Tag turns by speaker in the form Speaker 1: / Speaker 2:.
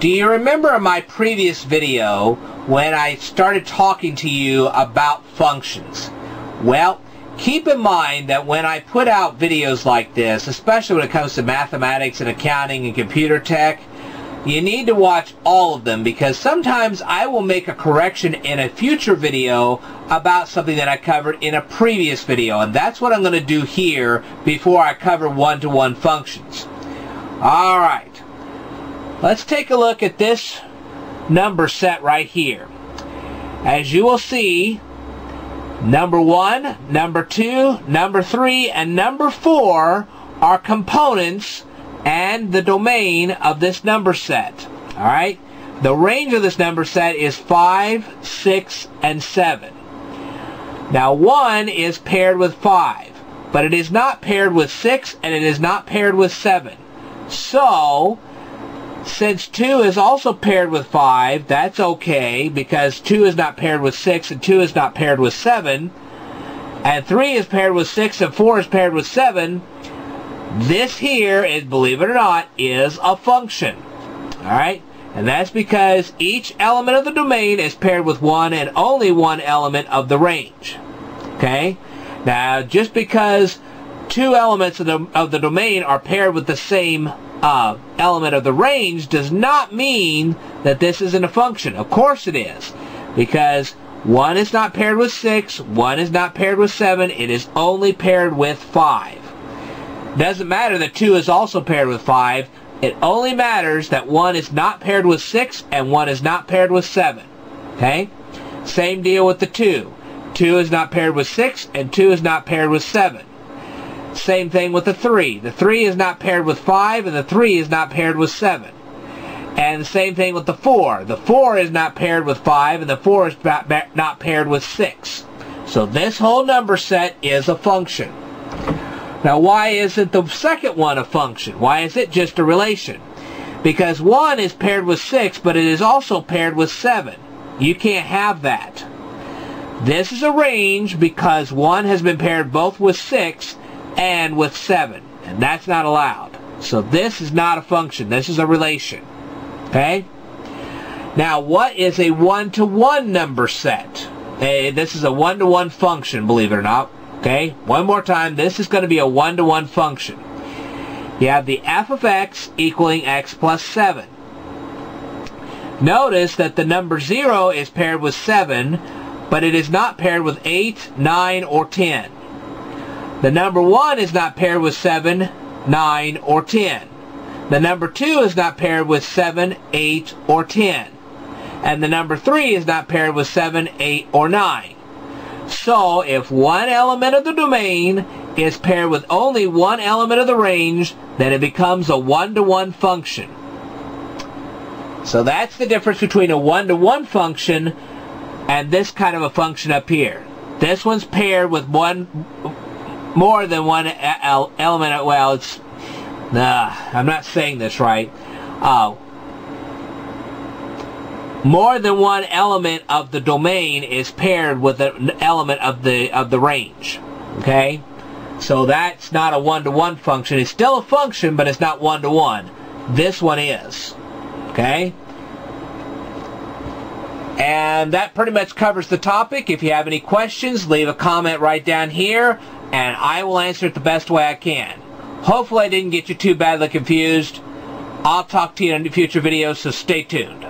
Speaker 1: Do you remember my previous video when I started talking to you about functions? Well, keep in mind that when I put out videos like this, especially when it comes to mathematics and accounting and computer tech, you need to watch all of them because sometimes I will make a correction in a future video about something that I covered in a previous video and that's what I'm going to do here before I cover one-to-one -one functions. Alright, let's take a look at this number set right here. As you will see, number 1, number 2, number 3, and number 4 are components and the domain of this number set. All right? The range of this number set is 5, 6, and 7. Now 1 is paired with 5, but it is not paired with 6 and it is not paired with 7. So, since 2 is also paired with 5, that's okay because 2 is not paired with 6 and 2 is not paired with 7. And 3 is paired with 6 and 4 is paired with 7. This here is, believe it or not, is a function. Alright? And that's because each element of the domain is paired with one and only one element of the range. Okay? Now, just because two elements of the, of the domain are paired with the same uh, element of the range does not mean that this isn't a function. Of course it is. Because one is not paired with 6, one is not paired with 7, it is only paired with 5. Doesn't matter that 2 is also paired with 5. It only matters that 1 is not paired with 6 and 1 is not paired with 7. Okay? Same deal with the 2. 2 is not paired with 6 and 2 is not paired with 7. Same thing with the 3. The 3 is not paired with 5 and the 3 is not paired with 7. And the same thing with the 4. The 4 is not paired with 5 and the 4 is not paired with 6. So this whole number set is a function. Now why isn't the second one a function? Why is it just a relation? Because 1 is paired with 6, but it is also paired with 7. You can't have that. This is a range because 1 has been paired both with 6 and with 7. And that's not allowed. So this is not a function. This is a relation. Okay? Now, what is a one-to-one -one number set? Hey, this is a one-to-one -one function, believe it or not. Okay, one more time. This is going to be a one-to-one -one function. You have the f of x equaling x plus 7. Notice that the number 0 is paired with 7, but it is not paired with 8, 9, or 10. The number 1 is not paired with 7, 9, or 10. The number 2 is not paired with 7, 8, or 10. And the number 3 is not paired with 7, 8, or 9. So if one element of the domain is paired with only one element of the range, then it becomes a one-to-one -one function. So that's the difference between a one-to-one -one function and this kind of a function up here. This one's paired with one more than one element. Well, it's nah, I'm not saying this right. Uh, more than one element of the domain is paired with an element of the of the range. Okay? So that's not a one-to-one -one function. It's still a function, but it's not one-to-one. -one. This one is. Okay? And that pretty much covers the topic. If you have any questions, leave a comment right down here, and I will answer it the best way I can. Hopefully I didn't get you too badly confused. I'll talk to you in future videos, so stay tuned.